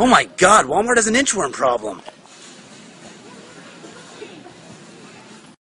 Oh my god, Walmart has an inchworm problem.